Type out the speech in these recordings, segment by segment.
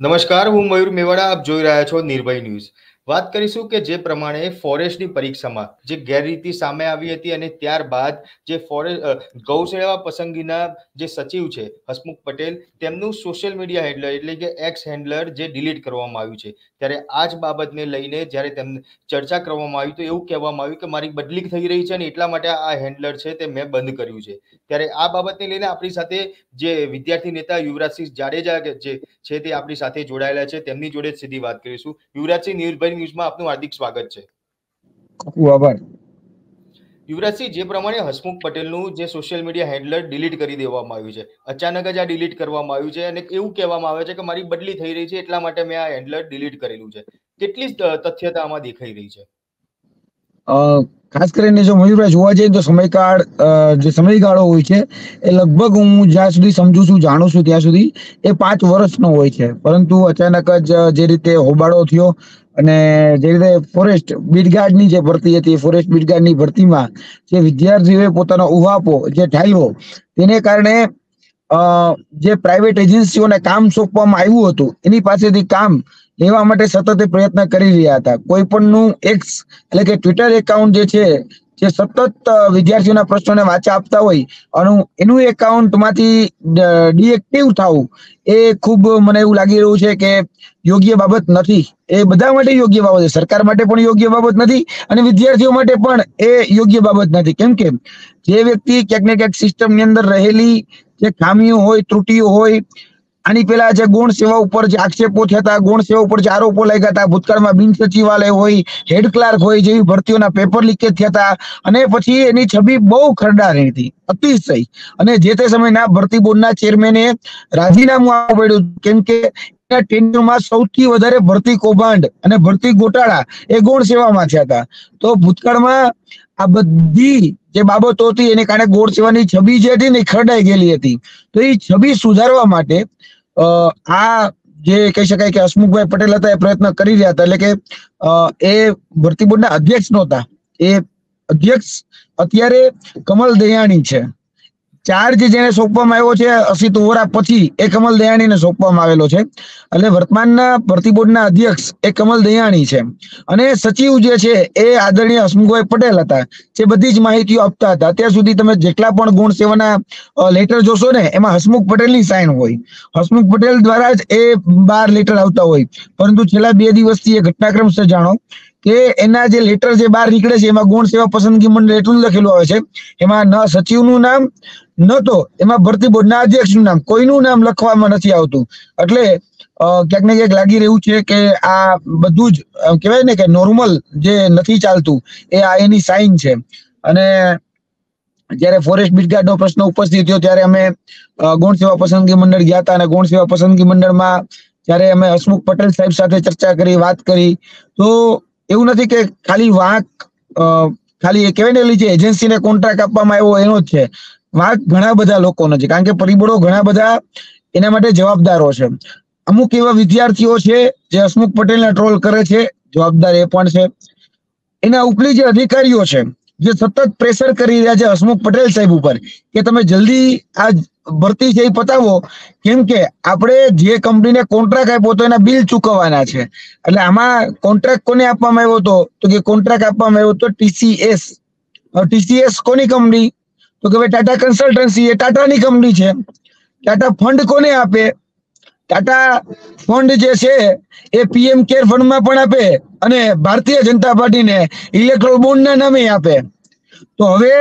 નમસ્કાર હું મયુર મેવાડા આપ જોઈ રહ્યા છો નિર્ભય ન્યૂઝ. વાત કરીશું કે જે પ્રમાણે ફોરેસ્ટની પરીક્ષામાં જે ગેરરીતિ સામે આવી હતી અને ત્યારબાદ જે ફોરેસ્ટ ગૌસેવા પસંદગીના જે સચિવ છે, હસમુખ પટેલ, તેમનું સોશિયલ મીડિયા હેન્ડલર એટલે કે એક્સ હેન્ડલર જે ડિલીટ કરવામાં આવ્યું છે. ત્યારે આ જ બાબતને લઈને જ્યારે તેમને ચર્ચા કરવામાં આવી તો એવું કહેવામાં આવ્યું કે મારી બદલી થઈ રહી છે અને એટલા માટે આ હેન્ડલર છે તે મેં બંધ કર્યું છે. ત્યારે આ બાબતને લઈને આપણી સાથે જે વિદ્યાર્થી નેતા યુવરાજસિંહ જાડેજા જે છે તે આપણી સાથે જોડાયેલા છે. તેમની જોડે સીધી વાત કરીશું. યુવરાજસિંહ ન્યૂઝમાં આપનું હાર્દિક સ્વાગત છે. આભાર. યુવરાજસિંહ જે પ્રમાણે હસમુખ પટેલનું જે સોશિયલ મીડિયા હેન્ડલર ડિલીટ કરી દેવામાં આવ્યું છે અચાનક જ આ ડિલીટ કરવામાં આવ્યું છે અને એવું કહેવામાં આવે છે કે મારી બદલી થઈ રહી છે એટલા માટે મેં આ હેન્ડલર ડિલીટ કરેલું છે. કેટલી તથ્યતા આમાં દેખાઈ રહી છે? ખાસ કરીને જો મયુરભાઈ જોવા જઈએ તો સમયકાળ જે સમયગાળો હોય છે એ લગભગ હું જ્યાં સુધી સમજુ છું જાણું છું ત્યાં સુધી એ પાંચ વર્ષનો હોય છે. પરંતુ અચાનક જ જે રીતે હોબાળો થયો અને જે રીતે ફોરેસ્ટ બીટગાર્ડની જે ભરતી હતી ફોરેસ્ટ બીટગાર્ડની ભરતીમાં જે વિદ્યાર્થીઓએ પોતાનો ઉહાપો જે ઠાલવો, તેને કારણે જે પ્રાઇવેટ એજન્સીઓને કામ સોંપવામાં આવ્યું હતું, એની પાસેથી કામ લેવા માટે સતત પ્રયત્ન કરી રહ્યા હતા. કોઈ પણનું એક્સ એટલે કે ટ્વિટર એકાઉન્ટ જે છે જે સતત વિદ્યાર્થીઓના પ્રશ્નોને વાંચા આપતા હોય, અને, એનું એકાઉન્ટમાંથી ડીએક્ટિવ થવું, એ ખૂબ મને એવું લાગી રહ્યું છે કે યોગ્ય બાબત નથી. એ બધા માટે યોગ્ય બાબત છે. સરકાર માટે પણ યોગ્ય બાબત નથી અને વિદ્યાર્થીઓ માટે પણ એ યોગ્ય બાબત નથી. કેમ કે જે વ્યક્તિ ક્યાંક ને ક્યાંક સિસ્ટમની અંદર રહેલી, જે ખામીઓ હોય, ત્રુટીઓ હોય આની પેલા જે ગૌણ સેવા ઉપર જે આક્ષેપો થયા હતા, ગૌણ સેવા ઉપર જે આરોપો લાગ્યા હતા, ભૂતકાળમાં બિન સચિવાલય હોય, હેડ ક્લાર્ક હોય, જેવી ભરતીઓના પેપર લીકેજ થયા હતા. અને પછી એની છબી બહુ ખરડા રહી હતી, અતિશય. અને જે તે સમયના ભરતી બોર્ડના ચેરમેને રાજીનામું આપવું પડ્યું કેમ કે ટેન્ડરમાં સૌથી વધારે ભરતી કૌભાંડ અને ભરતી ગોટાળા એ ગૌણ સેવામાં થયા હતા. તો ભૂતકાળમાં આ બધી જે બાબતો હતી, એને કારણે ગોળ સેવાની છબી જે હતી ને ખરડાઈ ગયેલી હતી. તો એ છબી સુધારવા માટે આ જે કહી શકાય કે હસમુખભાઈ પટેલ હતા, એ પ્રયત્ન કરી રહ્યા હતા. એટલે કે એ ભરતી બોર્ડના અધ્યક્ષ નહોતા. એ અધ્યક્ષ અત્યારે કમલ દયાણી છે. ચાર્જ જેને સોંપવામાં આવ્યો છે, અસિત વોરા પછી એ કમલ દયાણીને સોંપવામાં આવેલો છે. એટલે વર્તમાનના ભરતી બોર્ડના અધ્યક્ષ એ કમલ દયાણી છે. અને સચિવ જે છે, એ આદરણીય હસમુખભાઈ પટેલ હતા, જે બધી જ માહિતીઓ આપતા હતા. અત્યાર સુધી તમે જેટલા પણ ગુણ સેવાના લેટર જોશો ને, એમાં હસમુખ પટેલની સાઇન હોય. હસમુખ પટેલ દ્વારા જ એ બાર લેટર આવતા હોય. પરંતુ છેલ્લા બે દિવસથી એ ઘટનાક્રમ જાણો કે એના જે લેટર જે બહાર નીકળે છે, એમાં ગુણ, સેવા, પસંદગી, મંડળ એટલું લખેલું આવે છે. એમાં ન સચિવનું નામ, ન તો એમાં ભરતી બોર્ડના અધ્યક્ષનું નામ, કોઈનું નામ લખવામાં નથી આવતું. એટલે ક્યાંક ને ક્યાંક લાગી રહ્યું છે કે આ બધું જ કહેવાય ને કે નોર્મલ જે નથી ચાલતું, એ આ એની સાઇન છે. અને જયારે ફોરેસ્ટ બીટગાર્ડ નો પ્રશ્ન ઉપસ્થિત થયો, ત્યારે અમે ગૌણ, સેવા, પસંદગી, મંડળ ગયા હતા અને ગૌણ, સેવા, પસંદગી, મંડળમાં જ્યારે અમે હસમુખ પટેલ સાહેબ સાથે ચર્ચા કરી, વાત કરી, તો એવું નથી કે ખાલી વાંક ખાલી એ કહેવાય ને જે એજન્સીને કોન્ટ્રાક્ટ આપવામાં આવ્યો એનો જ છે. વાંક ઘણા બધા લોકોનો છે, કારણ કે પરિબળો ઘણા બધા એના માટે જવાબદારો છે. અમુક એવા વિદ્યાર્થીઓ છે જે હસમુખ પટેલને ટ્રોલ કરે છે, જવાબદાર એ પણ છે. એના ઉપલી જે અધિકારીઓ છે, જે સતત પ્રેશર કરી રહ્યા છે હસમુખ પટેલ સાહેબ ઉપર, કે તમે જલ્દી આ ભરતી છે એ પતાવો. કેમ કે આપણે જે કંપનીને કોન્ટ્રાક્ટ આપ્યો હતો એના બિલ ચૂકવવાના છે. એટલે આમાં કોન્ટ્રાક્ટ કોને આપવામાં આવ્યો હતો? તો કે કોન્ટ્રાક્ટ આપવામાં આવ્યો હતો ટીસીએસ ટીસીએસ કોની કંપની? તો કે ભાઈ ટાટા કન્સલ્ટન્સી એ ટાટાની કંપની છે. ટાટા ફંડ કોને આપે? ટાટા ફંડ જે છે એ પીએમ કેર ફંડમાં પણ આપે અને ભારતીય જનતા પાર્ટીને ઇલેક્ટ્રોલ બોન્ડના નામે આપે. તો હવે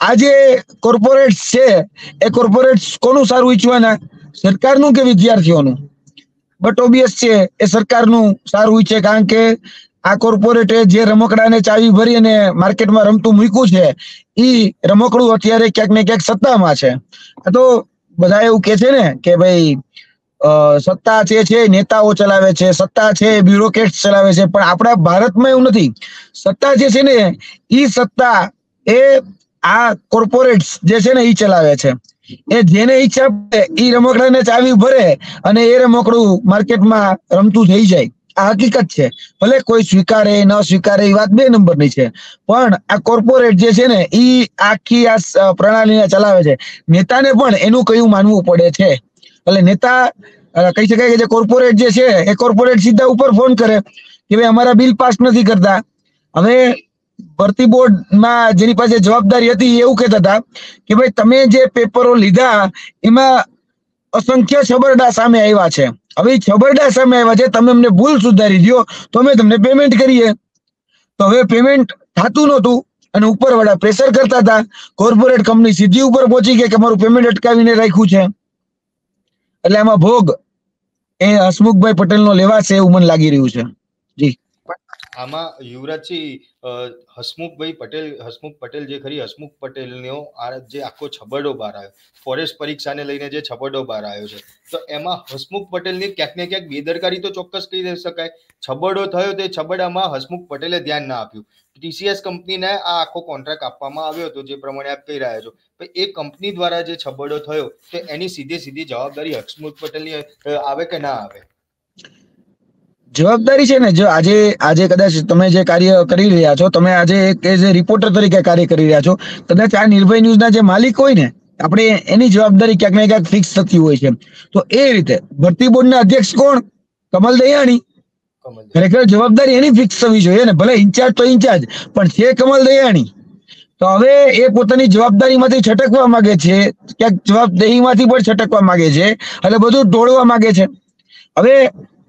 આ જે કોર્પોરેટ છે, એ કોર્પોરેટ કોનું સારું ઈચ્છવાના? સરકારનું કે વિદ્યાર્થીઓનું? બટ ઓબિયસ છે, એ સરકારનું સારું ઈચ્છે કારણ કે આ કોર્પોરેટે જે રમકડાને ચાવી ભરી અને માર્કેટમાં રમતું મૂક્યું છે એ રમકડું અત્યારે ક્યાંક ને ક્યાંક સત્તામાં છે. તો બધા એવું કે છે ને કે ભાઈ સત્તા જે છે નેતાઓ ચલાવે છે, સત્તા છે બ્યુરોક્રેટ ચલાવે છે, પણ આપણા ભારતમાં એવું નથી. સત્તા જે છે ને એ સત્તા એ આ કોર્પોરેટ જે છે ને એ ચલાવે છે. એ જેને ઈચ્છા પડે એ રમકડાને ચાવી ભરે અને એ રમકડું માર્કેટમાં રમતું થઈ જાય. આ હકીકત છે. ભલે કોઈ સ્વીકારે, ન સ્વીકારે એ વાત બે નંબરની છે. પણ આ કોર્પોરેટ જે છે ને એ આખી આ પ્રણાલીને ચલાવે છે. નેતાને પણ એનું કયું માનવું પડે છે? એટલે નેતા કહી શકાય કે જે કોર્પોરેટ જે છે, એ કોર્પોરેટ સીધા ઉપર ફોન કરે કે ભાઈ અમારા બિલ પાસ નથી કરતા. હવે ભરતી બોર્ડમાં જેની પાસે જવાબદારી હતી એવું કહેતા હતા કે ભાઈ, તમે જે પેપરો લીધા, એમાં અસંખ્ય છબરડા સામે આવ્યા છે. હવે છબરડા સામે આવ્યા છે, તમે અમને ભૂલ સુધારી દો તો અમે તમને પેમેન્ટ કરીએ. તો હવે પેમેન્ટ થતું નહોતું અને ઉપર વાળા પ્રેશર કરતા હતા. કોર્પોરેટ કંપની સીધી ઉપર પહોંચી ગઈ કે મારું પેમેન્ટ અટકાવીને રાખ્યું છે. એટલે આમાં ભોગ એ હસમુખભાઈ પટેલનો લેવાશે એવું મને લાગી રહ્યું છે. જી. આમાં યુવરાજસિંહ હસમુખભાઈ પટેલ, હસમુખ પટેલ જે ખરી, હસમુખ પટેલનો આ જે આખો છબરડો બહાર આવ્યો ફોરેસ્ટ પરીક્ષાને લઈને જે છબરડો બહાર આવ્યો છે. તો એમાં હસમુખ પટેલની ક્યાંક ને ક્યાંક બેદરકારી તો ચોક્કસ કહી શકાય. છબરડો થયો તે છબરડામાં હસમુખ પટેલે ધ્યાન ના આપ્યું. ટીસીએસ કંપનીને આ આખો કોન્ટ્રાક્ટ આપવામાં આવ્યો હતો, જે પ્રમાણે આપ કહી રહ્યા છો. એ કંપની દ્વારા જે છબરડો થયો, તો એની સીધી સીધી જવાબદારી હસમુખ પટેલની આવે કે ના આવે? જવાબદારી છે ને જો આજે આજે કદાચ તમે જે કાર્ય કરી રહ્યા છો તમે આજે એક એઝ એ રિપોર્ટર તરીકે કાર્ય કરી રહ્યા છો કદાચ આ નિર્ભય ન્યૂઝના જે માલિક હોય ને આપણે એની જવાબદારી ક્યાંક ને ક્યાંક ફિક્સ થતી હોય છે. તો એ રીતે ભરતી બોર્ડના અધ્યક્ષ કોણ? કમલ દયાણી. ખરેખર જવાબદારી એની ફિક્સ થવી જોઈએ ને ભલે ઇન્ચાર્જ તો ઇન્ચાર્જ પણ છે કમલ દયાણી. તો હવે એ પોતાની જવાબદારીમાંથી છટકવા માંગે છે ક્યાંક જવાબદેહીમાંથી પણ છટકવા માંગે છે એટલે બધું ઢોળવા માંગે છે. હવે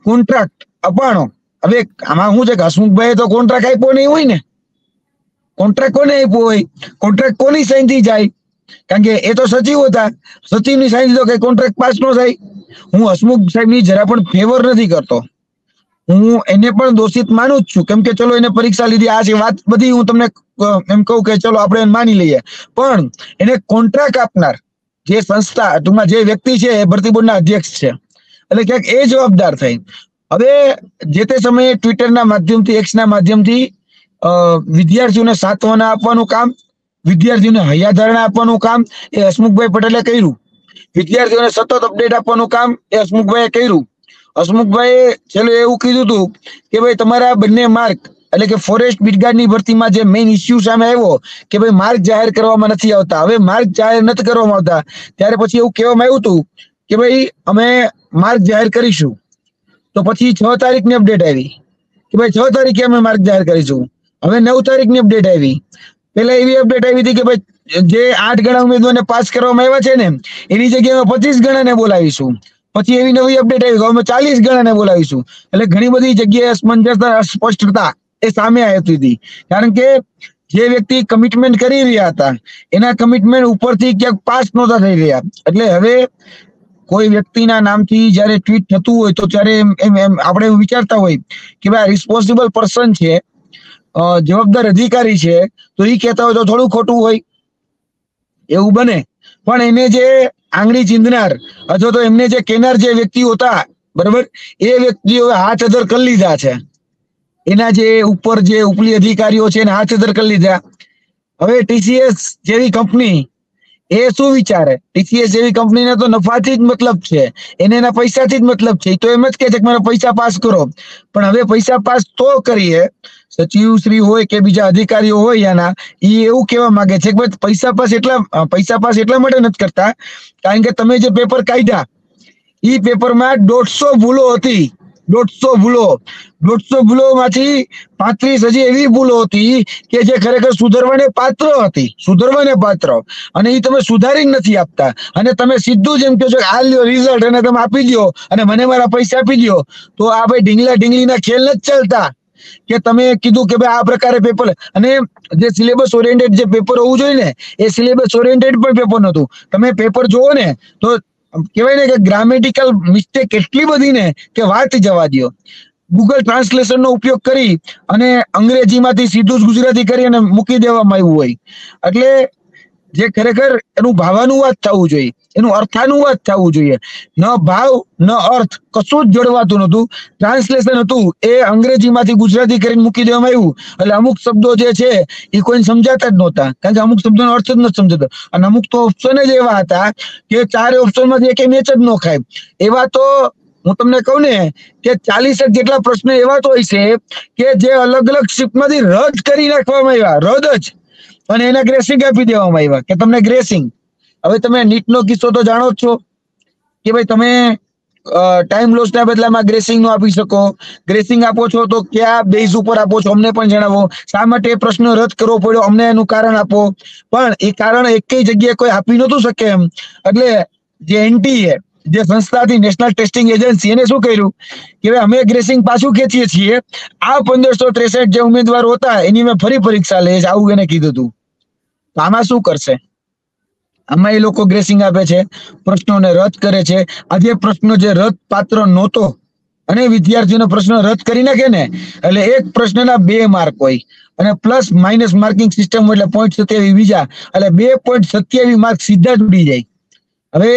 કોન્ટ્રાક્ટ અપાણો હવે આમાં શું છે કે હસમુખભાઈ તો કોન્ટ્રાક્ટ આપ્યો નહીં હોય ને. કોન્ટ્રાક્ટ કોને આપ્યો હોય? કોન્ટ્રાક્ટ કોની સાઈનથી જાય? કારણ કે એ તો સચિવ હતા. સચિવની સાઈન તો કઈ કોન્ટ્રાક્ટ પાસ નો થાય. હું હસમુખ સાહેબની જરા પણ ફેવર નથી કરતો. હું એને પણ દોષિત માનું જ છું. કેમ કે ચલો એને પરીક્ષા લીધી. આ છે વાત બધી હું તમને એમ કહું કે ચલો આપણે એને માની લઈએ. પણ એને કોન્ટ્રાક્ટ આપનાર જે સંસ્થા, ટૂંકમાં જે વ્યક્તિ છે એ ભરતી બોર્ડના અધ્યક્ષ છે. એટલે ક્યાંક એ જવાબદાર થાય. હવે જે તે સમયે ટ્વિટરના માધ્યમથી એક્સના માધ્યમથી વિદ્યાર્થીઓને સાંત્વના આપવાનું કામ, વિદ્યાર્થીઓને હૈયાધારણા આપવાનું કામ એ હસમુખભાઈ પટેલે કર્યું. વિદ્યાર્થીઓને સતત અપડેટ આપવાનું કામ એ હસમુખભાઈએ કર્યું. હસમુખભાઈએ છેલ્લે એવું કીધું હતું કે ભાઈ તમારા બંને માર્ક એટલે કે ફોરેસ્ટ બીટગાર્ડની ભરતીમાં જે મેઇન ઇસ્યુ સામે આવ્યો, કે ભાઈ માર્ક જાહેર કરવામાં નથી આવતા. હવે માર્ક જાહેર નથી કરવામાં આવતા. ત્યારે પછી એવું કહેવામાં આવ્યું હતું કે ભાઈ અમે માર્ક જાહેર કરીશું. તો પછી છ તારીખની અપડેટ આવી કે ભાઈ છ તારીખે અમે માર્ગ જાહેર કરીશું. હવે નવ તારીખની અપડેટ આવી. પેલા એવી અપડેટ આવી હતી કે ભાઈ જે આઠ ગણા ઉમેદવારને પાસ કરવામાં આવ્યા છે ને, એની જગ્યાએ પચીસ ગણાને બોલાવીશું. પછી એવી નવી અપડેટ આવી અમે ચાલીસ ગણાને બોલાવીશું. એટલે ઘણી બધી જગ્યાએ અસમંજસતા, અસ્પષ્ટતા એ સામે આવતી હતી. કારણ કે જે વ્યક્તિ કમિટમેન્ટ કરી રહ્યા હતા, એના કમિટમેન્ટ ઉપરથી ક્યાંક પાસ નહોતા થઈ રહ્યા. એટલે હવે કોઈ વ્યક્તિના નામથી જ્યારે ટ્વીટ થતું હોય તો ત્યારે એમ એમ આપણે વિચારતા હોય કે ભાઈ રિસ્પોન્સિબલ પર્સન છે જવાબદાર અધિકારી છે, તો એ કહેતા હોય તો થોડું ખોટું હોય. એવું બને. પણ એને જે આંગળી ચીંધનાર અથવા તો એમને જે કેનાર જે વ્યક્તિઓ હતા, બરાબર? એ વ્યક્તિઓએ હાથ અધર કરી લીધા છે. એના જે ઉપર જે ઉપલી અધિકારીઓ છે એને હાથ અધર કરી લીધા. હવે ટીસીએસ જેવી કંપની એ શું વિચારે? ટીસીએસ જેવી કંપનીને તો નફાથી જ મતલબ છે. એને એના પૈસાથી જ મતલબ છે. તો એમ જ કહે છે કે મારા પૈસા પાસ કરો. પણ હવે પૈસા પાસ તો કરીએ. સચિવ શ્રી હોય કે બીજા અધિકારીઓ હોય એના એ એવું કહેવા માંગે છે કે પૈસા પાસ એટલા પૈસા પાસ એટલા માટે નથી કરતા. કારણ કે તમે જે પેપર કાઢ્યા એ પેપરમાં દોઢસો ભૂલો હતી. દોઢસો ભૂલો. દોઢસો ભૂલોમાંથી પાંત્રીસ હજી એવી ભૂલો હતી કે જે ખરેખર સુધરવાને પાત્ર હતી. સુધરવાને પાત્ર. અને એ તમે સુધારી નથી આપતા. અને તમે સીધું જેમ કહો છો કે આ લ્યો રિઝલ્ટ અને તમે આપી દો અને મને મારા પૈસા આપી દો તો આ ભાઈ ઢીંગલા ઢીંગલીના ખેલ નથી ચાલતા. કે તમે કીધું કે ભાઈ આ પ્રકારે પેપર અને જે સિલેબસ ઓરિએન્ટેડ જે પેપર હોવું જોઈએ ને, એ સિલેબસ ઓરિએન્ટેડ પણ પેપર નહોતું. તમે પેપર જોવો ને, તો કહેવાય ને કે ગ્રામેટિકલ મિસ્ટેક એટલી બધી ને કે વાત જવા દ્યો. ગૂગલ ટ્રાન્સલેશનનો ઉપયોગ કરી અને અંગ્રેજીમાંથી સીધું જ ગુજરાતી કરી અને મૂકી દેવામાં આવ્યું હોય. એટલે જે ખરેખર એનું ભાવાનુવાદ થવું જોઈએ. એનું અર્થાનુવાદ થવું જોઈએ. ન ભાવ, ન અર્થ કશું જ જોડવાતું નતું ટ્રાન્સલેશન હતું. એ અંગ્રેજીમાંથી ગુજરાતી કરીને મૂકી દેવામાં આવ્યું. એટલે અમુક શબ્દો જે છે, એ કોઈને સમજાતા જ નહોતા. કારણ કે અમુક શબ્દોનો અર્થ જ નથી સમજાતો. અને અમુક તો ઓપ્શન જ એવા હતા કે ચારે ઓપ્શનમાંથી એક મેચ જ ન ખાય. એવા તો હું તમને કહું ને કે ચાલીસેક જેટલા પ્રશ્ન એવા તો હોય છે કે જે અલગ અલગ શિફ્ટમાંથી રદ કરી નાખવામાં આવ્યા. રદ જ. અને એના ગ્રેસિંગ આપી દેવામાં આવ્યા. કે તમને ગ્રેસિંગ? હવે તમે નીટનો કિસ્સો તો જાણો જ છો કે ભાઈ તમે ટાઈમ લોસ ના બદલામાં ગ્રેસિંગ નો આપી શકો. ગ્રેસિંગ આપો છો તો કયા બેઝ ઉપર આપો છો અમને પણ જણાવો. શા માટે પ્રશ્ન રદ કરવો પડ્યો? અમને એનું કારણ આપો. પણ એ કારણ એકેય જગ્યાએ કોઈ આપી નતું શકે એમ. એટલે જે એનટીએ, જે સંસ્થા હતી નેશનલ ટેસ્ટિંગ એજન્સી એને શું કર્યું? કે અમે ગ્રેસિંગ પાછું ખેંચીએ છીએ. આ પંદરસો ત્રેસઠ જે ઉમેદવારો હતા, એની મેં ફરી પરીક્ષા લઈશ આવું એને કીધું હતું. આમાં શું કરશે? આમાં એ લોકો ગ્રેસિંગ આપે છે, પ્રશ્નોને રદ કરે છે. આજે પ્રશ્ન જે રદ પાત્ર નહોતો અને વિદ્યાર્થીનો પ્રશ્ન રદ કરી નાખે ને, એટલે એક પ્રશ્નના બે માર્ક હોય. અને પ્લસ માઇનસ માર્કિંગ સિસ્ટમ એટલે પોઈન્ટ સત્યાવીસ બીજા, એટલે બે પોઈન્ટ સત્યાવીસ માર્ક સીધા જ ઉડી જાય. હવે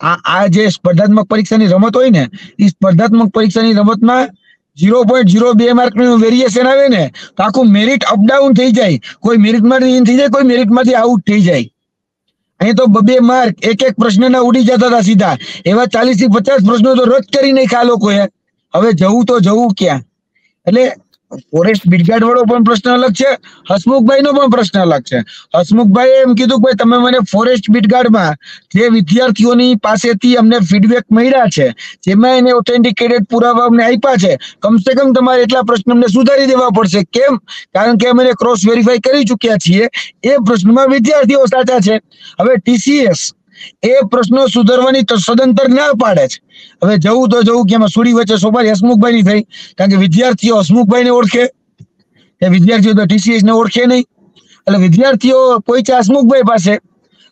આ આ જે સ્પર્ધાત્મક પરીક્ષાની રમત હોય ને એ સ્પર્ધાત્મક પરીક્ષાની રમતમાં ઝીરો પોઈન્ટ ઝીરો બે માર્કનું વેરિએશન આવે ને, તો આખું મેરિટ અપડાઉન થઈ જાય. કોઈ મેરિટમાંથી ઇન થઈ જાય, કોઈ મેરિટમાંથી આઉટ થઈ જાય. અહીં તો બબે માર્ક, એક એક પ્રશ્નના ઉડી જતા હતા સીધા. એવા ચાલીસથી પચાસ પ્રશ્નો તો રદ કરી નાખ્યા લોકોએ. હવે જવું તો જવું ક્યાં? એટલે ફોરેસ્ટ બ્રિગેડ વાળો પણ પ્રશ્ન અલગ છે હસમુખભાઈ નો પણ પ્રશ્ન અલગ છે. હસમુખભાઈ એમ કીધું કે તમે મને ફોરેસ્ટ બ્રિગેડમાં જે વિદ્યાર્થીઓની પાસેથી અમને ફીડબેક મળ્યા છે, જેમાં એને ઓથેન્ટિકેટેડ પુરાવા અમને આપ્યા છે, કમસે કમ તમારે એટલા પ્રશ્ન અમને સુધારી દેવા પડશે. કેમ? કારણ કે અમે ક્રોસ વેરીફાઈ કરી ચૂક્યા છીએ. એ પ્રશ્નમાં વિદ્યાર્થીઓ સાચા છે. હવે ટીસીએસ એ પ્રશ્નો સુધારવાની તો સદંતર ના પાડે છે. હવે જવું તો જવું કે એમાં સુડી વચ્ચે સોપારી હસમુખભાઈ ની થઈ, કારણ કે વિદ્યાર્થીઓ હસમુખભાઈ ને ઓળખે. એ વિદ્યાર્થીઓ તો ટીસીએસ ને ઓળખે નહીં. એટલે વિદ્યાર્થીઓ પહોંચ્યા હસમુખભાઈ પાસે.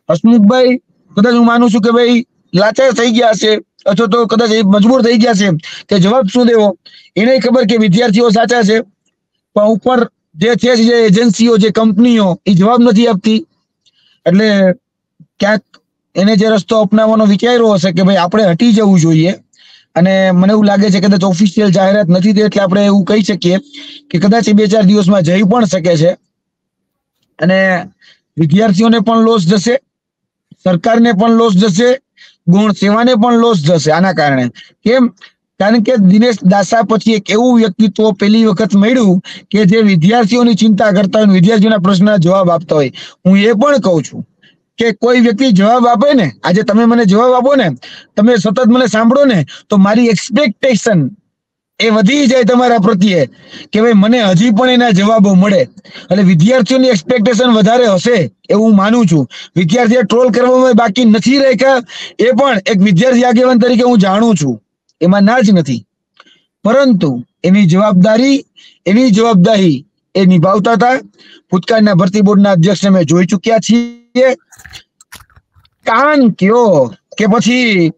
હસમુખભાઈ, કદાચ હું માનું છું કે ભાઈ લાચાર થઈ ગયા છે અથવા તો કદાચ એ મજબૂર થઈ ગયા છે કે જવાબ શું દેવો? એને ખબર કે વિદ્યાર્થીઓ સાચા છે, પણ ઉપર જે છે જે એજન્સીઓ, જે કંપનીઓ, એ જવાબ નથી આપતી. એટલે ક્યાંક એને જે રસ્તો અપનાવવાનો વિચાર્યો હશે કે ભાઈ આપણે હટી જવું જોઈએ, અને મને એવું લાગે છે કદાચ ઓફિશિયલ જાહેરાત નથી થઈ એટલે આપણે એવું કહી શકીએ કે કદાચ એ બે ચાર દિવસમાં જઈ પણ શકે છે. અને વિદ્યાર્થીઓને પણ લોસ જશે, સરકારને પણ લોસ જશે, ગુણ સેવાને પણ લોસ જશે આના કારણે. કેમ? કારણ કે દિનેશ દાસા પછી એક એવું વ્યક્તિત્વ પહેલી વખત મળ્યું કે જે વિદ્યાર્થીઓની ચિંતા કરતા હોય વિદ્યાર્થીઓના પ્રશ્નના જવાબ આપતા હોય. હું એ પણ કહું છું. કે કોઈ વ્યક્તિ જવાબ આપે ને, આજે તમે મને જવાબ આપો ને, તમે સતત મને સાંભળો ને, તો મારી એક્સપેક્ટેશન એ વધી જાય તમારા પ્રત્યે કે ભાઈ મને હજી પણ એના જવાબો મળે. એટલે વિદ્યાર્થીઓની એક્સપેક્ટેશન વધારે હશે એવું હું માનું છું. વિદ્યાર્થીઓ ટ્રોલ કરવામાં બાકી નથી રાખ્યા, એ પણ એક વિદ્યાર્થી આગેવાન તરીકે હું જાણું છું. એમાં ના જ નથી. પરંતુ એની જવાબદારી એની જવાબદારી એ નિભાવતા હતા. ભૂતકાળના ભરતી બોર્ડના અધ્યક્ષને મેં જોઈ ચુક્યા છીએ. કાન કયો કે પછી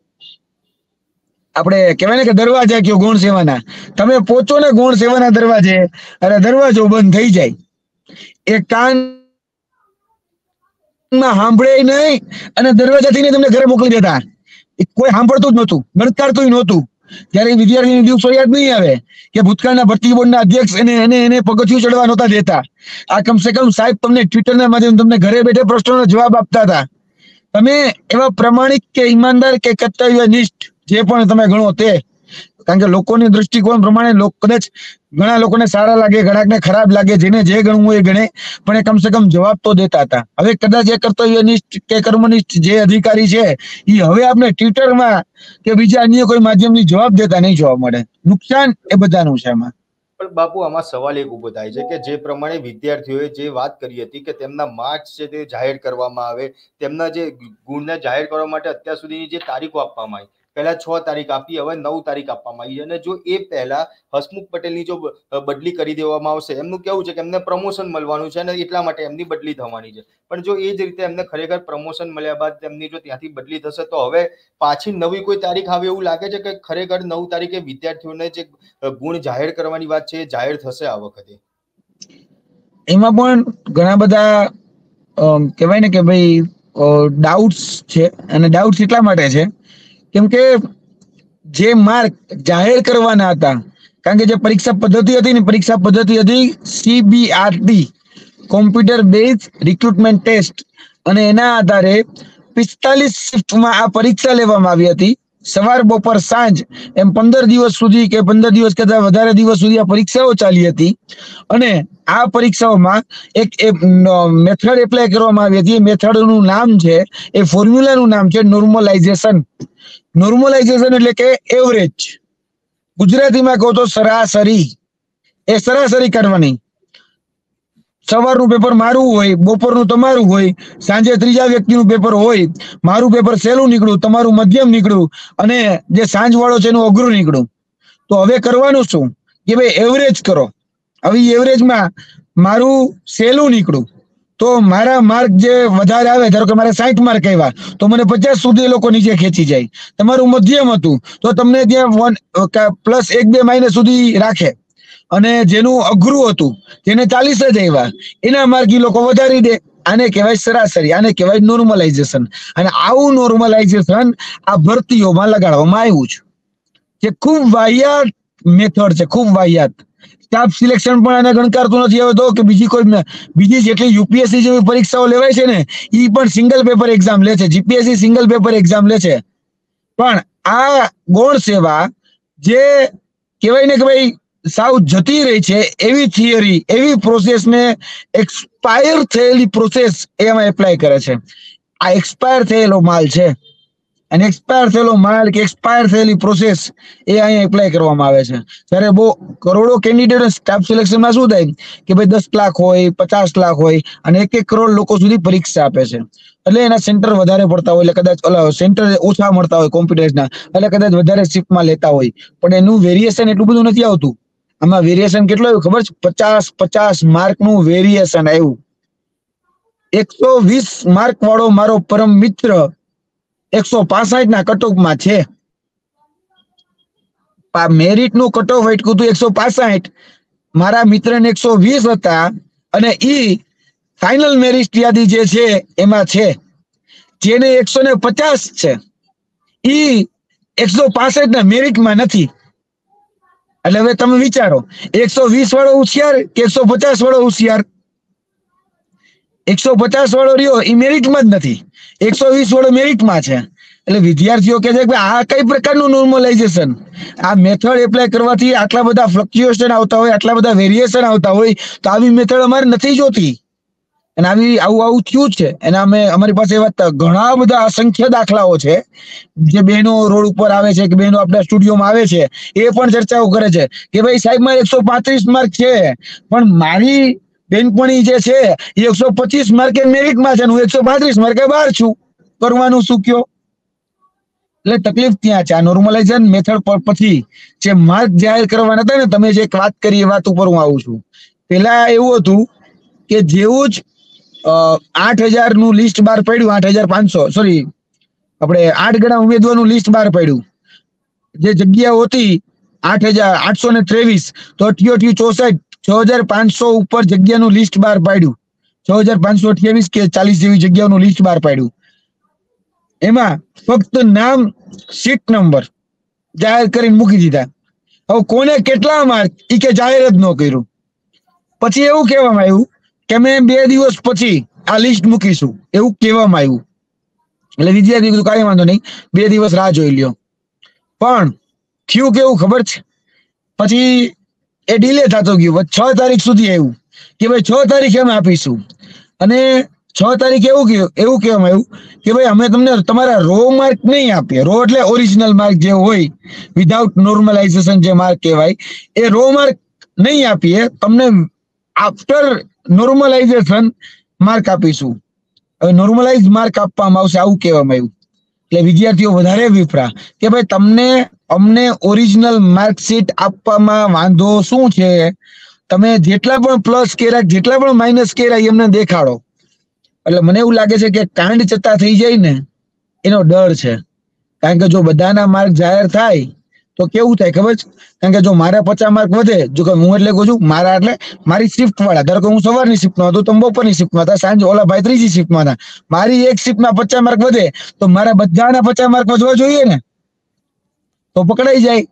આપણે કહેવાય ને કે દરવાજા કયો ગુણ સેવાના તમે પહોંચો ને ગુણ સેવાના દરવાજે અને દરવાજો બંધ થઈ જાય. એ કાનમાં સાંભળે નહીં અને દરવાજાથી તમને ઘરે મોકલી દેતા. કોઈ સાંભળતું જ નહોતું. ગણકારતું નહોતું. ત્યારે વિદ્યાર્થીની દિવસો યાદ નહીં આવે કે ભૂતકાળના ભરતી બોર્ડના અધ્યક્ષ એને એને એને પગથિયું ચડવા નહોતા દેતા. આ કમસે કમ સાહેબ તમને ટ્વિટરના માધ્યમ તમને ઘરે બેઠે પ્રશ્નોનો જવાબ આપતા હતા. તમે એવા પ્રમાણિક કે ઈમાનદાર કે કર્તવ્યનિષ્ઠ જે પણ તમે ગણો તે, કારણ કે લોકોની દ્રષ્ટિકોણ પ્રમાણે લોક કદાચ ઘણા લોકોને સારા લાગે, ઘણાકને ખરાબ લાગે, જેને જે ગણવું એ ગણે, પણ એ કમસે કમ જવાબ તો દેતા હતા. હવે કદાચ એ કર્તવ્યનિષ્ઠ કે કર્મનિષ્ઠ જે અધિકારી છે એ હવે આપણે ટ્વિટરમાં કે બીજા અન્ય કોઈ માધ્યમની જવાબ દેતા નહીં જોવા મળે. નુકસાન એ બધાનું છે એમાં પણ બાપુ, આમાં સવાલ એક ઊભો થાય છે કે જે પ્રમાણે વિદ્યાર્થીઓએ જે વાત કરી હતી કે તેમના માર્ક્સ છે તે જાહેર કરવામાં આવે, તેમના જે ગુણને જાહેર કરવા માટે અત્યાર સુધીની જે તારીખો આપવામાં આવી પહેલા છ તારીખ આપી, હવે નવ તારીખ આપવામાં આવી છે. અને જો એ પહેલા હસમુખ પટેલની જો બદલી કરી દેવામાં આવશે, એમનું કેવું છે કે એમને પ્રમોશન મળવાનું છે અને એટલા માટે એમની બદલી થવાની છે. પણ જો એ જ રીતે એમને ખરેખર પ્રમોશન મળ્યા બાદ તેમની જો ત્યાંથી બદલી થશે, તો હવે પાછી નવી કોઈ તારીખ આવે એવું લાગે છે કે ખરેખર નવ તારીખે વિદ્યાર્થીઓને જે ગુણ જાહેર કરવાની વાત છે એ જાહેર થશે આ વખતે? એમાં પણ ઘણા બધા કહેવાય ને કે ભાઈ ડાઉટ્સ છે. અને ડાઉટ્સ એટલા માટે છે કેમ કે જે માર્ક જાહેર કરવાના હતા, કારણ કે જે પરીક્ષા પદ્ધતિ હતી ને પરીક્ષા પદ્ધતિ હતી CBRT computer base recruitment test અને એના આધારે પિસ્તાલીસ શિફ્ટમાં આ પરીક્ષા લેવામાં આવી હતી. સવાર, બપોર, સાંજ, એમ પંદર દિવસ સુધી કે પંદર દિવસ કરતા વધારે દિવસ સુધી આ પરીક્ષાઓ ચાલી હતી. અને આ પરીક્ષાઓમાં એક મેથડ એપ્લાય કરવામાં આવી હતી. એ મેથડનું નામ છે, એ ફોર્મ્યુલાનું નામ છે નોર્મલાઇઝેશન નોર્મલાઇઝેશન એટલે કે એવરેજ ગુજરાતીમાં કહો તો સરાસરી. એ સરાસરી કરવાની સવારનું પેપર મારું હોય, બપોરનું તમારું હોય, સાંજે ત્રીજા વ્યક્તિનું પેપર હોય, મારું પેપર સહેલું નીકળ્યું, તમારું મધ્યમ નીકળ્યું, અને જે સાંજ વાળો છે એનું અઘરું નીકળ્યું. તો હવે કરવાનું શું? કે ભાઈ એવરેજ કરો. હવે એવરેજમાં મારું સહેલું નીકળ્યું. તો મારા માર્ક જે વધારે આવે, ધારો કે મારે સાઠ માર્ક આવ્યા તો મને પચાસ સુધી લોકો નીચે ખેંચી જાય. તમારું મધ્યમ હતું, તો તમને ત્યાં વન પ્લસ એક બે માઇનસ સુધી રાખે. અને જેનું અઘરું હતું, જેને ચાલીસ જ આવ્યા એના માર્ક એ લોકો વધારી દે. આને કહેવાય સરાસરી, આને કહેવાય નોર્મલાઇઝેશન અને આવું નોર્મલાઇઝેશન આ ભરતીઓમાં લગાડવામાં આવ્યું છે. જે ખૂબ વાહિયાત મેથડ છે, ખૂબ વાહિયાત. સ્ટાફ સિલેક્શન પણ એને ગણકારતું નથી. હવે તો કે બીજી કોઈ ન- બીજી જેટલી યુપીએસસી જેવી પરીક્ષાઓ લેવાય છે ને એ પણ સિંગલ પેપર એક્ઝામ લે છે. જીપીએસસી સિંગલ પેપર એક્ઝામ લે છે. પણ આ ગૌણ સેવા જે કહેવાય ને કે ભાઈ સાવ જતી રહી છે, એવી થિયરી એવી પ્રોસેસને એક્સપાયર થયેલી પ્રોસેસ એમાં એપ્લાય કરે છે. આ એક્સપાયર થયેલો માલ છે. અને એક્સપાયર થયેલો માલ કે એક્સપાયર થયેલી પ્રોસેસ એ અહીંયા એપ્લાય કરવામાં આવે છે. જ્યારે બહુ કરોડો કેન્ડિડેટ સ્ટાફ સિલેક્શનમાં શું થાય? કે ભાઈ દસ લાખ હોય, પચાસ લાખ હોય અને એક એક કરોડ લોકો સુધી પરીક્ષા આપે છે. એટલે એના સેન્ટર વધારે પડતા હોય, એટલે કદાચ સેન્ટર ઓછા મળતા હોય કોમ્પ્યુટર્સના એટલે કદાચ વધારે શિફ્ટમાં લેતા હોય. પણ એનું વેરિએશન એટલું બધું નથી આવતું. આમાં વેરિએશન કેટલું આવ્યું ખબર છે? પચાસ પચાસ માર્કનું વેરિએશન આવ્યું. એકસો વીસ માર્ક વાળો મારો પરમ મિત્ર એકસો પાસઠ ના કટઓફમાં છે. મેરિટનું કટઓફ અટકું હતું એકસો પાસઠ. મારા મિત્રને એકસો વીસ હતા અને ઈ ફાઇનલ મેરિટ યાદી જે છે એમાં છે. જેને એકસો ને પચાસ છે. ઈ એકસો પાસઠ ના મેરિટમાં નથી. એટલે હવે તમે વિચારો, એકસો વીસ વાળો હોશિયાર કે એકસો પચાસ વાળો હોશિયાર? એકસો પચાસ વાળો રહ્યો એ મેરિટમાં જ નથી. એકસો વીસ વાળો મેરિટમાં છે. એટલે વિદ્યાર્થીઓ કે છે કે આ કઈ પ્રકારનું નોર્મલાઇઝેશન આ મેથડ એપ્લાય કરવાથી આટલા બધા ફ્લક્ચ્યુએશન આવતા હોય, આટલા બધા વેરિએશન આવતા હોય, તો આવી મેથડ અમારે નથી જોતી. અને આવી, આવું આવું થયું છે. અને અમે, અમારી પાસે એવા ઘણા બધા અસંખ્ય દાખલાઓ છે. જે બહેનો રોડ ઉપર આવે છે, કે બહેનો આપણા સ્ટુડિયોમાં આવે છે, એ પણ ચર્ચાઓ કરે છે. કે ભાઈ સાહેબ, મારે એકસો પાંત્રીસ માર્ક છે. પણ મારી બેનપણી જે છે, એ એકસો પચીસ માર્કે મેરિટમાં છે હું એકસો પાંત્રીસ માર્કે બહાર છું. કરવાનું શું કયો? એટલે તકલીફ ત્યાં છે? આ નોર્મલાઇઝેશન મેથડ પર પછી જે માર્ક જાહેર કરવાના હતા ને, તમે જે વાત કરી એ વાત ઉપર હું આવું છું. પેલા એવું હતું કે જેવું જ આઠ હજારનું લિસ્ટ બહાર પડ્યું, આઠ હજાર પાંચસો સોરી આપણે આઠ ગણા ઉમેદવારનું લિસ્ટ બહાર પડ્યું. જે જગ્યાઓ હતી આઠ હજાર આઠસો ને ત્રેવીસ, તો અઠ્યોઠી ચોસઠ છ હજાર પાંચસો ઉપર જગ્યાનું લિસ્ટ બહાર પાડ્યું. છ હજાર પાંચસો અઠ્યાવીસ કે ચાલીસ જેવી જગ્યાઓનું લિસ્ટ બહાર પાડ્યું. એમાં ફક્ત નામ સીટ નંબર જાહેર કરીને મૂકી દીધા. હવે કોને કેટલા માર્ક ઈ કે જાહેર જ ન કર્યું. પછી એવું કહેવામાં આવ્યું કે અમે બે દિવસ પછી આ લિસ્ટ મૂકીશું. એવું કહેવામાં આવ્યું. એટલે વિદ્યાર્થી કીધું કાંઈ વાંધો નહીં. બે દિવસ રાહ જોઈ લ્યો. પણ થયું કેવું ખબર છે? પછી એ ડિલે થતો ગયું. છ તારીખ સુધી આવ્યું. કે ભાઈ છ તારીખે અમે આપીશું. અને છ તારીખે એવું કહેવું એવું કહેવામાં આવ્યું કે ભાઈ અમે તમને તમારા રો માર્ક નહીં આપીએ. રો એટલે ઓરિજિનલ માર્ક જે હોય વિધાઉટ નોર્મલાઇઝેશન જે માર્ક કહેવાય, એ રો માર્ક નહીં આપીએ. તમને આફ્ટર નોર્મલાઇઝેશન માર્ક આપીશું. હવે નોર્મલાઇઝ માર્ક આપવામાં આવશે, આવું કહેવામાં આવ્યું. એટલે વિદ્યાર્થીઓ વધારે વિફરા. કે ભાઈ તમને અમને ઓરિજિનલ માર્કશીટ આપવામાં વાંધો શું છે? તમે જેટલા પણ પ્લસ કર્યા, જેટલા પણ માઇનસ કર્યા એમને દેખાડો. એટલે મને એવું લાગે છે કે કાંડ ચતા થઈ જાય ને, એનો ડર છે. કારણ કે જો બધાના માર્ક જાહેર થાય, તો કેવું થાય ખબર છે? કારણ કે જો મારા પચાસ માર્ક વધે, જો કે હું એટલે કહું છું, મારા એટલે મારી શિફ્ટ વાળા. ધારો કે હું સવારની શિફ્ટમાં હતો તમે બપોરની શિફ્ટમાં હતા, સાંજે ઓલા ભાઈ ત્રીજી શિફ્ટમાં હતા. મારી એક શિફ્ટમાં પચાસ માર્ક વધે, તો મારા બધાના પચાસ માર્ક વધવા જોઈએ ને? તો પકડાઈ જાય.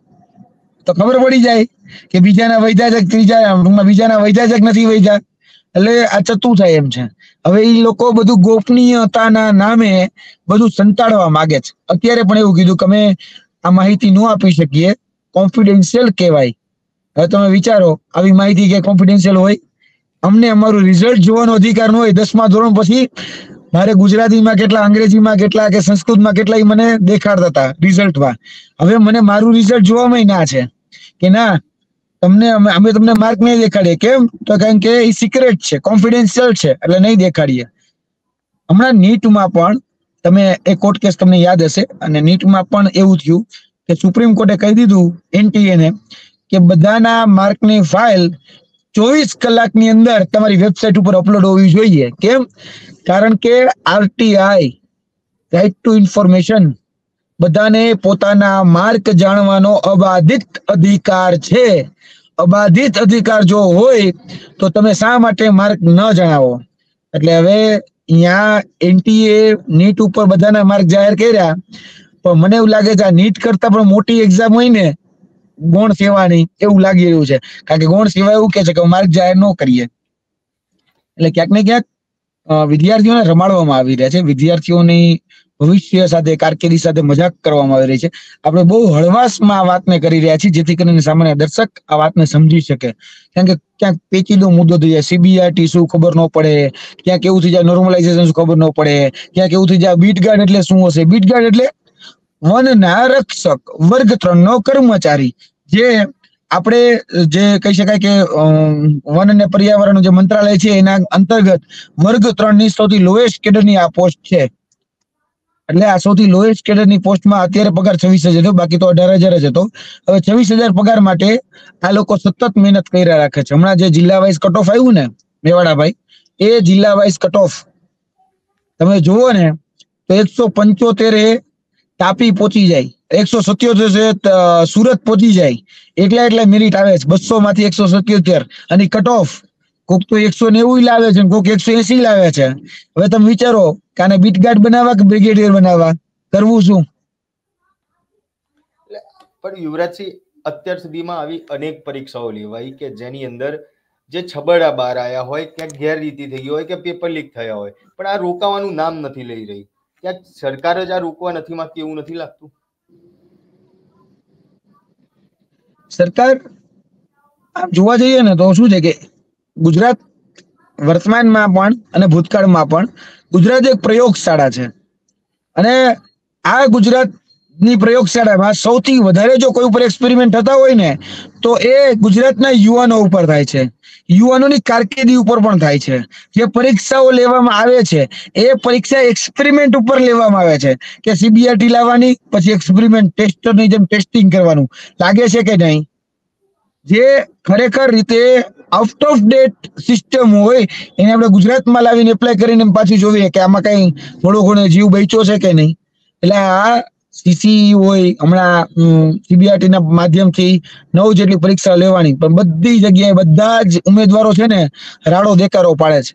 તો ખબર પડી જાય કે બીજાના વૈધા છે ત્રીજા ટૂંકમાં બીજાના વૈધા છે નથી વૈધા? એટલે આ ચતું થાય એમ છે. હવે એ લોકો બધું ગોપનીયતાના નામે બધું સંતાડવા માંગે છે. અત્યારે પણ એવું કીધું કે અમે આ માહિતી ન આપી શકીએ. કોન્ફિડેન્શિયલ કહેવાય. હવે તમે વિચારો, આવી માહિતી કે કોન્ફિડેન્શિયલ હોય? અમને અમારું રિઝલ્ટ જોવાનો અધિકાર ન હોય. દસમા ધોરણ પછી મારે ગુજરાતીમાં કેટલા, અંગ્રેજીમાં કેટલા કે સંસ્કૃતમાં કેટલા ઈ મને દેખાડતા હતા રિઝલ્ટમાં. હવે મને મારું રિઝલ્ટ જોવામાં ના છે. કે ના, તમને અમે તમને માર્ક નહીં દેખાડીએ. કેમ? તો કારણ કે એ સિક્રેટ છે કોન્ફિડેન્શિયલ છે, એટલે નહીં દેખાડીએ. હમણાં નીટમાં પણ તમે, એ કોર્ટ કેસ તમને યાદ હશે, અને નીટમાં પણ એવું થયું કે સુપ્રીમ કોર્ટે કહી દીધું એનટીએ ને, કે બધાના માર્કની ફાઇલ ચોવીસ કલાકની અંદર તમારી વેબસાઇટ ઉપર અપલોડ હોવી જોઈએ. કેમ? કારણ કે આરટીઆઈ રાઇટ ટુ ઇન્ફોર્મેશન બધાને પોતાના માર્ક જાણવાનો અબાધિત અધિકાર છે. અબાધિત અધિકાર જો હોય, તો તમે શા માટે માર્ક ન જણાવો? એટલે હવે અહીંયા એનટીએ નીટ ઉપર બધાના માર્ક જાહેર કર્યા. પણ મને એવું લાગે છે આ નીટ કરતા પણ મોટી એક્ઝામ હોય ને ગૌણ નહીં એવું લાગી રહ્યું છે. કારણ કે ગૌણ સેવા એવું કે છે કે માર્ગ જાહેર ન કરીએ. એટલે ક્યાંક ને ક્યાંક વિદ્યાર્થીઓને રમાડવામાં આવી રહ્યા છે. વિદ્યાર્થીઓની ભવિષ્ય સાથે, કારકિર્દી સાથે મજાક કરવામાં આવી રહી છે. આપણે બહુ હળવાશમાં આ વાતને કરી રહ્યા છીએ, જેથી કરીને સામાન્ય દર્શક આ વાતને સમજી શકે. કારણ કે ક્યાંક પેચીદો મુદ્દો થઈ જાય સીબીઆરટી શું ખબર ન પડે, ક્યાંક એવું થઈ જાય નોર્મલાઇઝેશન શું ખબર ન પડે, ક્યાંક એવું થઈ જાય, બીટ ગાર્ડ એટલે શું હશે? બીટ ગાર્ડ એટલે વનના રક્ષક વર્ગ ત્રણ નો કર્મચારી. જે આપણે, જે કહી શકાય કે વન અને પર્યાવરણ જે મંત્રાલય છે, એના અંતર્ગત વર્ગ ત્રણની સૌથી લોએસ્ટ કેડરની આ પોસ્ટ છે. એટલે આ સૌથી લોએસ્ટ કેડરની પોસ્ટમાં અત્યારે પગાર છવ્વીસ હજાર હતો બાકી તો અઢાર હજાર જ હતો. હવે છવ્વીસ હજાર પગાર માટે આ લોકો સતત મહેનત કર્યા રાખે છે. હમણાં જે જિલ્લા વાઇઝ કટ ઓફ આવ્યું ને, મેવાડાભાઈ, એ જિલ્લા વાઇઝ કટ ઓફ તમે જુઓ ને, તો એકસો પંચોતેર એ તાપી પહોંચી જાય. એકસો સત્યોતેર સુરત પહોંચી જાય. એટલા એટલા મેરિટ આવે છે. બસો માંથી એકસો સત્યોતેર. અને કટ ઓફ કોક તો એકસો નેવું લાવે છે કોક એકસો એસી લાવે છે. હવે તમે વિચારો કે આને બીટગાર્ડ બનાવવા કે બ્રિગેડિયર બનાવવા? કરવું શું? પણ યુવરાજસિંહ અત્યાર સુધીમાં આવી અનેક પરીક્ષાઓ લેવાઈ કે જેની અંદર જે છબડા બહાર આવ્યા હોય, ક્યાંક ગેરરીતિ થઈ ગઈ હોય કે પેપર લીક થયા હોય. પણ આ રોકાવાનું નામ નથી લઈ રહી. ક્યાંક સરકાર જ આ રોકવા નથી માંગતી એવું નથી લાગતું. સરકાર જોવા જઈએ ને તો શું છે કે ગુજરાત વર્તમાનમાં પણ અને ભૂતકાળમાં પણ ગુજરાત એક પ્રયોગશાળા છે. અને આ ગુજરાતની પ્રયોગશાળામાં સૌથી વધારે જો કોઈ ઉપર એક્સપેરિમેન્ટ થતા હોય ને, તો એ ગુજરાતના યુવાનો ઉપર થાય છે. યુવાનોની કારકિર્દી ઉપર પણ થાય છે. જે પરીક્ષાઓ લેવામાં આવે છે, એ પરીક્ષા એક્સપેરિમેન્ટ ઉપર લેવામાં આવે છે કે સીબીઆરટી લાવવાની, પછી એક્સપેરિમેન્ટ ટેસ્ટરની જેમ ટેસ્ટિંગ કરવાનું. લાગે છે કે નહીં? જે ખરેખર રીતે આઉટ ઓફ ડેટ સિસ્ટમ હોય, એને આપણે ગુજરાતમાં લાવીને એપ્લાય કરીને પાછું જોઈએ કે આમાં કઈ થોડો ઘણો જીવ બચ્યો છે કે નહીં? એટલે આ સીસી હોય, હમણાં સીબીઆરટી ના માધ્યમથી નવ જેટલી પરીક્ષા લેવાની, પણ બધી જગ્યાએ બધા જ ઉમેદવારો છે ને રાડો દેકારો પાડે છે.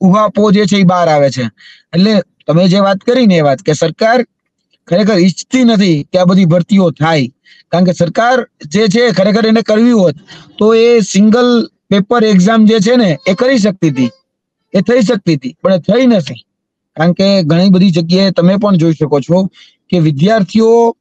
ઉહાપો જે છે એ બહાર આવે છે. એટલે તમે જે વાત કરી ને એ વાત, કે સરકાર ખરેખર ઈચ્છતી નથી કે આ બધી ભરતીઓ થાય. કારણ કે સરકાર જે છે ખરેખર એને કરવી હોત, તો એ સિંગલ પેપર એક્ઝામ જે છે ને, એ કરી શકતી હતી. એ થઈ શકતી હતી, પણ થઈ નથી. કારણ કે ઘણી બધી જગ્યાએ તમે પણ જોઈ શકો છો કે વિદ્યાર્થીઓ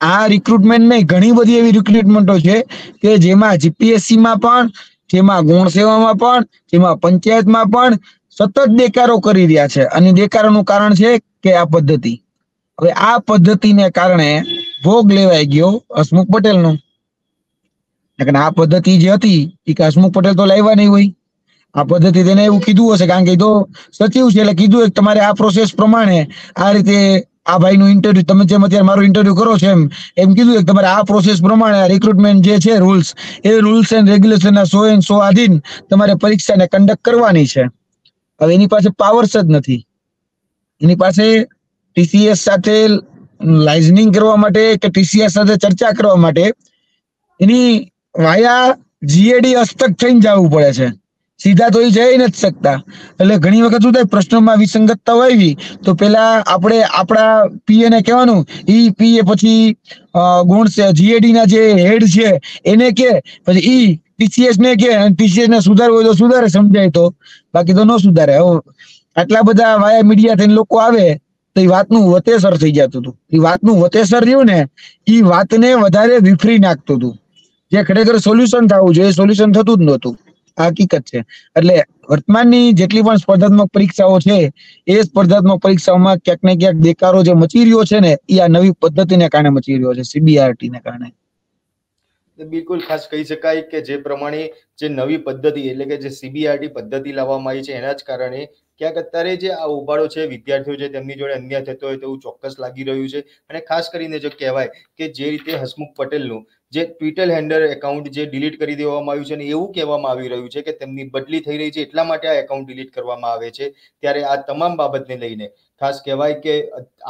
આ રિક્રુટમેન્ટ નહીં ઘણી બધી એવી રિક્રુટમેન્ટો છે કે જેમાં જીપીએસસી માં પણ, જેમાં ગુણ સેવામાં પણ, જેમાં પંચાયતમાં પણ સતત દેકારો કરી રહ્યા છે. અને દેકારોનું કારણ છે કે આ પદ્ધતિ. હવે આ પદ્ધતિને કારણે ભોગ લેવાઈ ગયો હસમુખ પટેલનો. આ પદ્ધતિ જે હતી, એ કે હસમુખ પટેલ તો લાવ્યા નહીં હોય. આ પદ્ધતિ તેને એવું કીધું હશે, કારણ કે તો સચિવ છે, એટલે કીધું તમારે આ પ્રોસેસ પ્રમાણે આ રીતે આ ભાઈનું ઇન્ટરવ્યુ તમે જેમ અત્યારે મારું ઇન્ટરવ્યુ કરો છો એમ એમ કીધું કે તમારે આ પ્રોસેસ પ્રમાણે રિક્રુટમેન્ટ જે છે રૂલ્સ એ રૂલ્સ એન્ડ રેગ્યુલેશન ના સો એન્ડ સો આધીન તમારે પરીક્ષાને કન્ડક્ટ કરવાની છે. હવે એની પાસે પાવર્સ જ નથી. એની પાસે ટીસીએસ સાથે લાઇઝનિંગ કરવા માટે કે ટીસીએસ સાથે ચર્ચા કરવા માટે એની વાયા જીએડી હસ્તક થઈને જવું પડે છે. સીધા તો એ જઈ નથી શકતા. એટલે ઘણી વખત શું થાય, પ્રશ્નોમાં વિસંગતતા આવી તો પેલા આપણે આપણા પીએ ને કહેવાનું, ઈ પીએ પછી ગુણ જીએડી ના જે હેડ છે, એને કે, પછી ઈ ટીસીએસ ને કે ટીસીએસ ને સુધારવું હોય તો સુધારે, સમજાય તો. બાકી તો ન સુધારે આટલા બધા વાયા મીડિયા થઈને લોકો આવે, તો એ વાતનું વતેસર થઈ જતું હતું. એ વાતનું વતેસર રહ્યું ને એ વાતને વધારે વિફરી નાખતું હતું. જે ખરેખર સોલ્યુશન થવું જોઈએ સોલ્યુશન થતું જ નહોતું. હકીકત છે. એટલે વર્તમાનની જેટલી પણ સ્પર્ધાત્મક પરીક્ષાઓ છે, એ સ્પર્ધાત્મક પરીક્ષાઓમાં ક્યાંક ને ક્યાંક દેકારો જે મચી રહ્યો છે ને, એ આ નવી પદ્ધતિને કારણે મચી રહ્યો છે સીબીઆરટી ને કારણે. બિલકુલ ખાસ કહી શકાય કે જે પ્રમાણે જે નવી પદ્ધતિ, એટલે કે જે સીબીઆરટી પદ્ધતિ લાવવામાં આવી છે, એના જ કારણે ક્યાંક અત્યારે જે આ ઉભાડો છે, વિદ્યાર્થીઓ છે, તેમની જોડે અન્યાય થતો હોય તેવું ચોક્કસ લાગી રહ્યું છે. અને ખાસ કરીને જો કહેવાય કે જે રીતે હસમુખ પટેલનું જે ટ્વિટર હેન્ડલ એકાઉન્ટ જે ડિલીટ કરી દેવામાં આવ્યું છે અને એવું કહેવામાં આવી રહ્યું છે કે તેમની બદલી થઈ રહી છે એટલા માટે આ એકાઉન્ટ ડિલીટ કરવામાં આવે છે. ત્યારે આ તમામ બાબતને લઈને ખાસ કહેવાય કે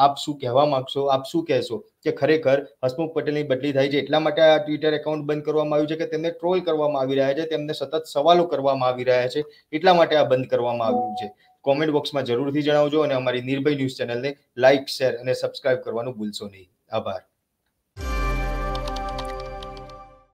આપ શું કહેવા માંગશો, આપ શું કહેશો કે ખરેખર હસમુખ પટેલની બદલી થાય છે એટલા માટે આ ટ્વિટર એકાઉન્ટ બંધ કરવામાં આવ્યું છે કે તેમને ટ્રોલ કરવામાં આવી રહ્યા છે, તેમને સતત સવાલો કરવામાં આવી રહ્યા છે એટલા માટે આ બંધ કરવામાં આવ્યું છે. કોમેન્ટ બોક્સમાં જરૂરથી જણાવજો અને અમારી નિર્ભય ન્યૂઝ ચેનલને લાઇક શેર અને સબસ્ક્રાઇબ કરવાનું ભૂલશો નહીં. આભાર.